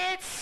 It's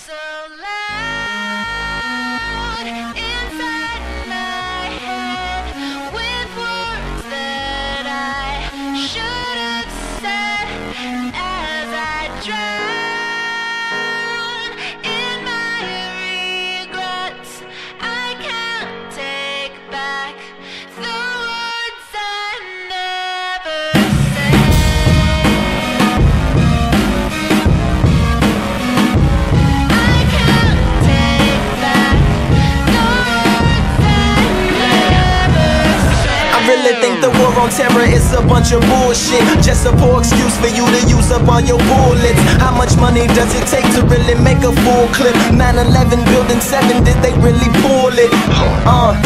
war on terror is a bunch of bullshit. Just a poor excuse for you to use up all your bullets. How much money does it take to really make a full clip? 9-11 building 7, did they really pull it? Uh.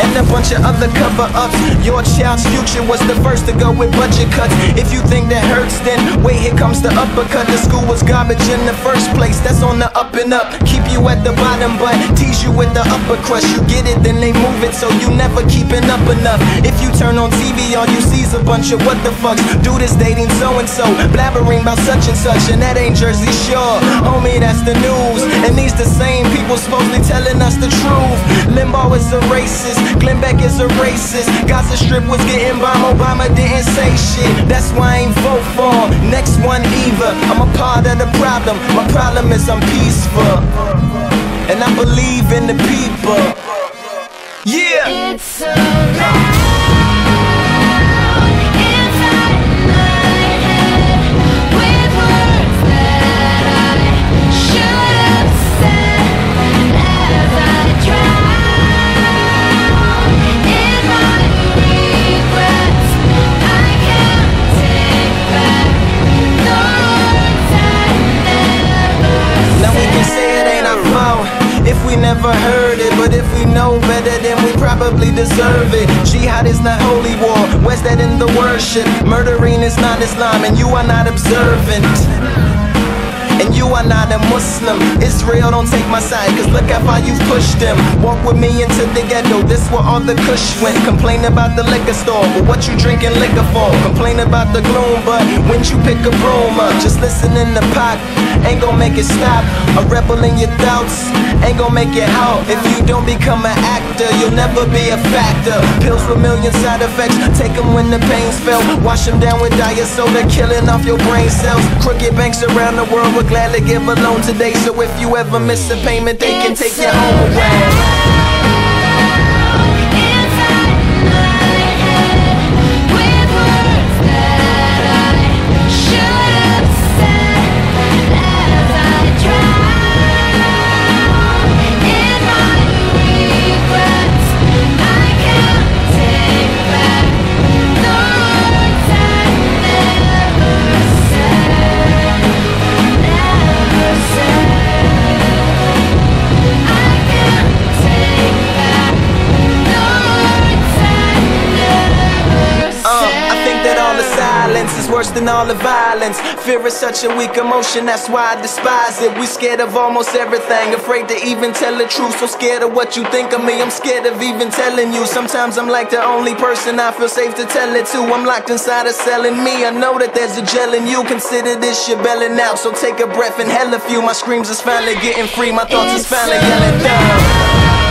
And a bunch of other cover ups. Your child's future was the first to go with budget cuts. If you think that hurts, then wait, here comes the uppercut. The school was garbage in the first place. That's on the up and up. Keep you at the bottom, but tease you with the upper crust. You get it, then they move it, so you never keeping up enough. If you turn on TV, all you see is a bunch of what the fucks. Dude is dating so and so, blabbering about such and such, and that ain't Jersey Shore. Homie, that's the news. And these the same people supposedly telling us the truth. Limbaugh is a racist, Glenn Beck is a racist. Gaza Strip was getting bombed, Obama didn't say shit. That's why I ain't vote for him. Next one either. I'm a part of the problem. My problem is I'm peaceful. And I believe in the people. Yeah! Never heard it, but if we know better, then we probably deserve it. Jihad is not holy war, where's that in the worship? Murdering is not Islam, and you are not observant. And you are not a Muslim. Israel, don't take my side, cause look how far you've pushed them. Walk with me into the ghetto, this where all the kush went. Complain about the liquor store, but what you drinking liquor for? Complain about the gloom, but when you pick a broom up, just listen in the pot, ain't gon' make it stop. A rebel in your thoughts, ain't gon' make it out. If you don't become an actor, you'll never be a factor. Pills with million side effects, take them when the pain's felt. Wash them down with diet soda, killing off your brain cells. Crooked banks around the world would gladly give a loan today. So if you ever miss a payment, they can take your home away. Worse than all the violence. Fear is such a weak emotion, that's why I despise it. We scared of almost everything, afraid to even tell the truth. So scared of what you think of me, I'm scared of even telling you. Sometimes I'm like the only person I feel safe to tell it to. I'm locked inside a cell in me. I know that there's a gel in you. Consider this your belling out, so take a breath and hell a few. My screams is finally getting free, my thoughts is finally yelling down.